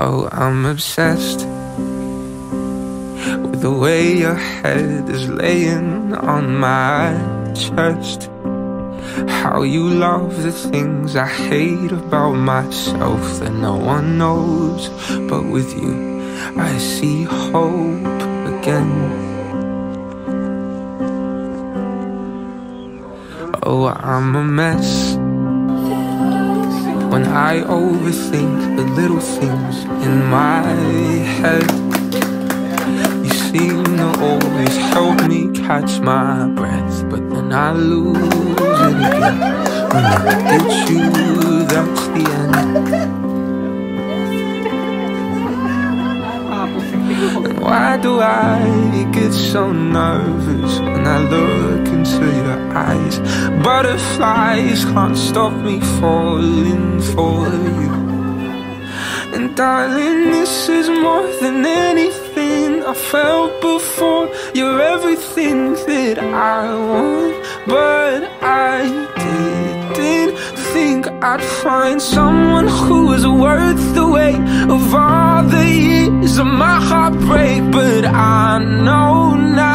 Oh, I'm obsessed with the way your head is laying on my chest. How you love the things I hate about myself that no one knows. But with you, I see hope again. Oh, I'm a mess when I overthink the little things in my head. You seem to always help me catch my breath, but then I lose it again. When I get you, why do I get so nervous when I look into your eyes? Butterflies can't stop me falling for you. And darling, this is more than anything I felt before. You're everything that I want, but I didn't think I'd find someone who was worth the weight of my heartbreak. But I know now